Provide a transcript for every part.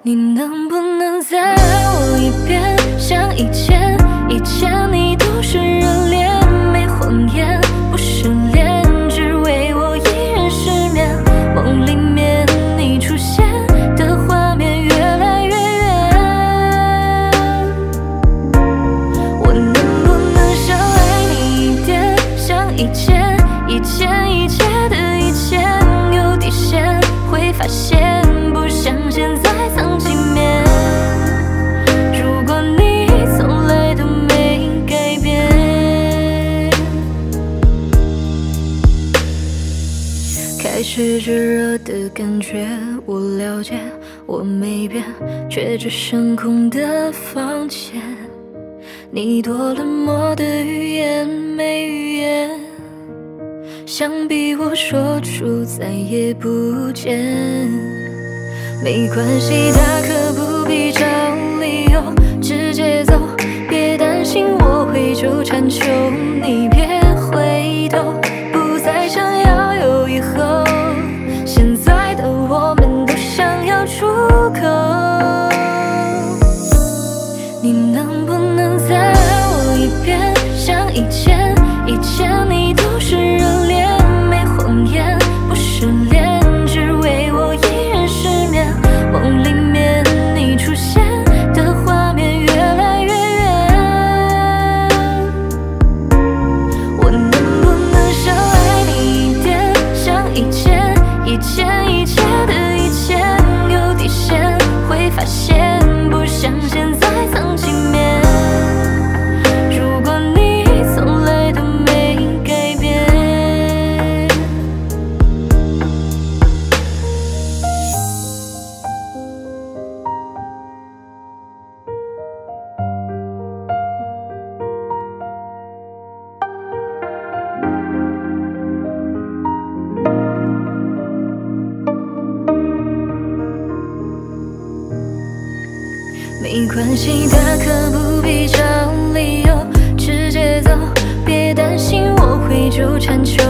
你能不能再爱我一遍，像以前？以前你都是热恋，没谎言，不失恋，只为我一人失眠。梦里面你出现的画面越来越远，我能不能少爱你一点，像以前？以前一切的开始炙热的感觉，我了解，我没变，却只剩空的房间。你多冷漠的语言，没语言，想逼我说出再也不见。没关系，大可不必找理由，直接走，别担心我会纠缠，求你别切没关系，大可不必找理由，直接走，别担心我会纠缠，求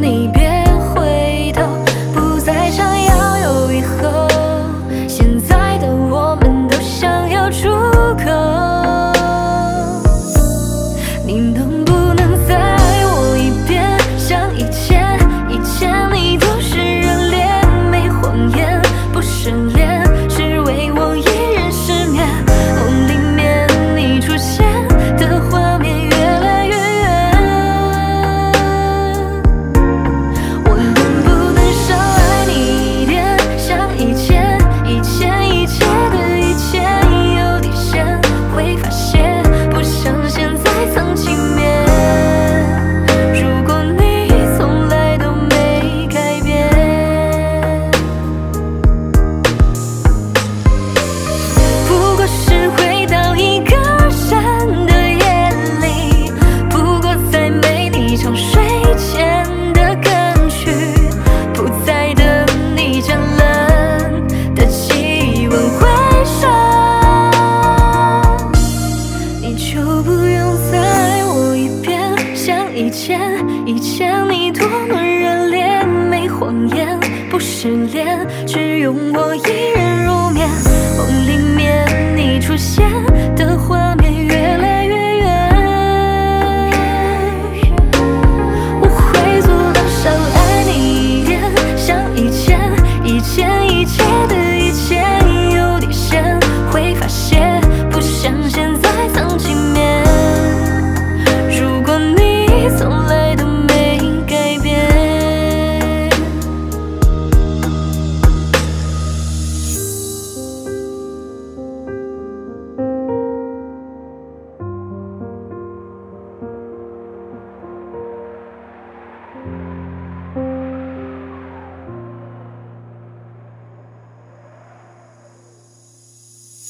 你。以前。以前你多么热烈，没谎言，不失恋，只用我一人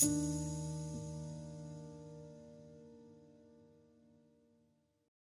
Música